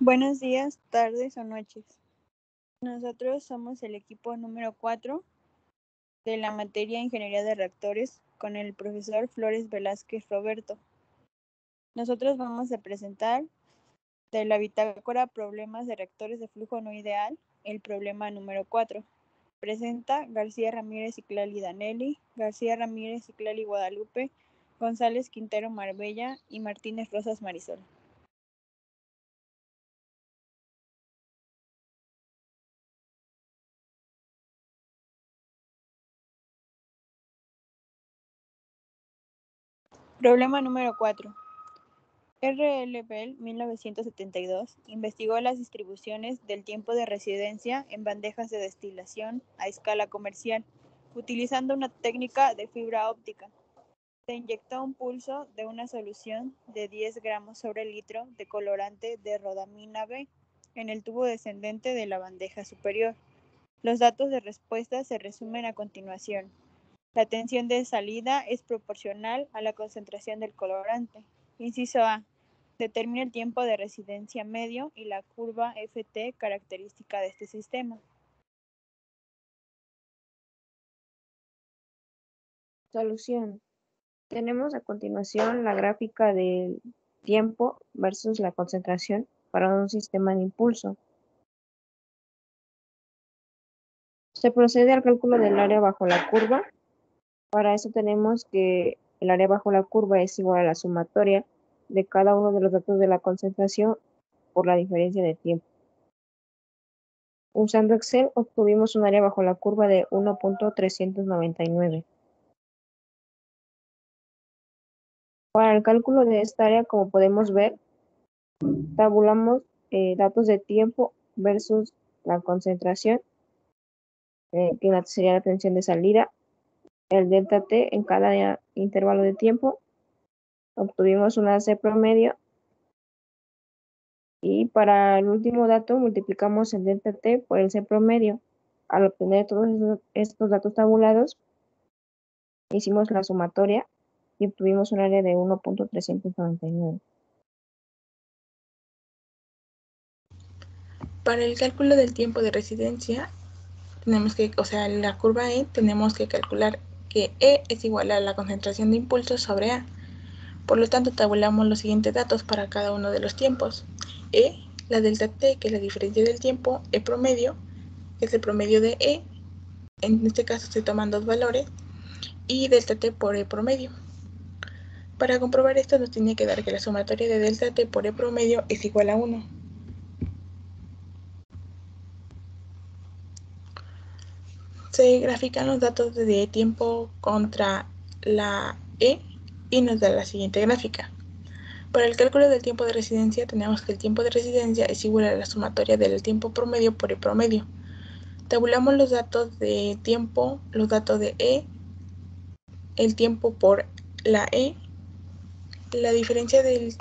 Buenos días, tardes o noches. Nosotros somos el equipo número 4 de la materia Ingeniería de Reactores con el profesor Flores Velázquez Roberto. Nosotros vamos a presentar de la bitácora Problemas de reactores de flujo no ideal, el problema número 4. Presenta García Ramírez y Clali Danelli, García Ramírez y Clali Guadalupe, González Quintero Marbella y Martínez Rosas Marisol. Problema número 4. R. L. Bell, 1972, investigó las distribuciones del tiempo de residencia en bandejas de destilación a escala comercial, utilizando una técnica de fibra óptica. Se inyectó un pulso de una solución de 10 gramos sobre litro de colorante de rodamina B en el tubo descendente de la bandeja superior. Los datos de respuesta se resumen a continuación. La tensión de salida es proporcional a la concentración del colorante. Inciso A. Determina el tiempo de residencia medio y la curva Ft característica de este sistema. Solución. Tenemos a continuación la gráfica del tiempo versus la concentración para un sistema de impulso. Se procede al cálculo del área bajo la curva para eso tenemos que el área bajo la curva es igual a la sumatoria de cada uno de los datos de la concentración por la diferencia de tiempo. Usando Excel obtuvimos un área bajo la curva de 1.399. Para el cálculo de esta área, como podemos ver, tabulamos eh, datos de tiempo versus la concentración, eh, que sería la tensión de salida, el delta t en cada intervalo de tiempo. Obtuvimos una C promedio. Y para el último dato multiplicamos el delta t por el C promedio. Al obtener todos estos datos tabulados, hicimos la sumatoria y obtuvimos un área de 1.399. Para el cálculo del tiempo de residencia, tenemos que, o sea, la curva E, tenemos que calcular E es igual a la concentración de impulsos sobre A. Por lo tanto, tabulamos los siguientes datos para cada uno de los tiempos. E, la delta T, que es la diferencia del tiempo, E promedio, que es el promedio de E, en este caso se toman dos valores, y delta T por E promedio. Para comprobar esto nos tiene que dar que la sumatoria de delta T por E promedio es igual a 1. Se grafican los datos de tiempo contra la E y nos da la siguiente gráfica. Para el cálculo del tiempo de residencia tenemos que el tiempo de residencia es igual a la sumatoria del tiempo promedio por el promedio. Tabulamos los datos de tiempo, los datos de E, el tiempo por la E, la diferencia del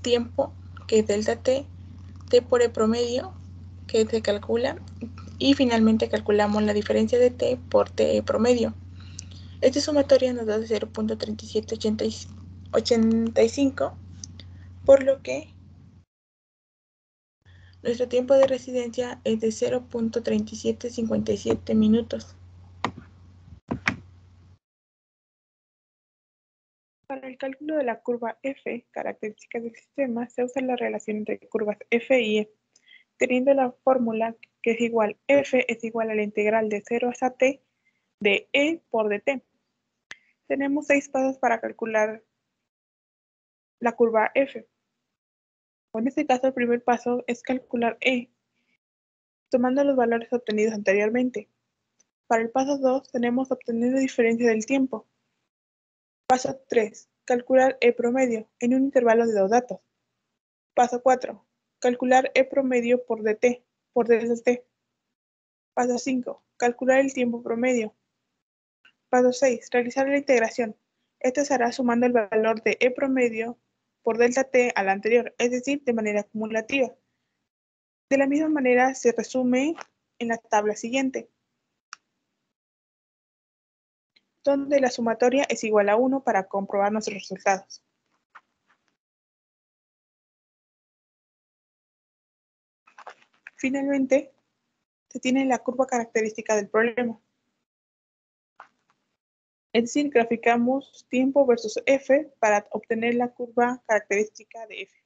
tiempo que es delta T, T por el promedio que se calcula y finalmente calculamos la diferencia de t por t promedio. Esta sumatoria nos da 0.3785, por lo que nuestro tiempo de residencia es de 0.3757 minutos. Para el cálculo de la curva f, características del sistema, se usa la relación entre curvas f y e, teniendo la fórmula que es igual, f es igual a la integral de 0 hasta t de e por dt. Tenemos seis pasos para calcular la curva f. En este caso, el primer paso es calcular e, tomando los valores obtenidos anteriormente. Para el paso 2, tenemos obtener la diferencia del tiempo. Paso 3. Calcular e promedio en un intervalo de dos datos. Paso 4. Calcular e promedio por dt por t. Paso 5. Calcular el tiempo promedio. Paso 6. Realizar la integración. Esto se hará sumando el valor de E promedio por delta T al anterior, es decir, de manera acumulativa. De la misma manera se resume en la tabla siguiente, donde la sumatoria es igual a 1 para comprobar nuestros resultados. Finalmente, se tiene la curva característica del problema. Es decir, graficamos tiempo versus f para obtener la curva característica de f.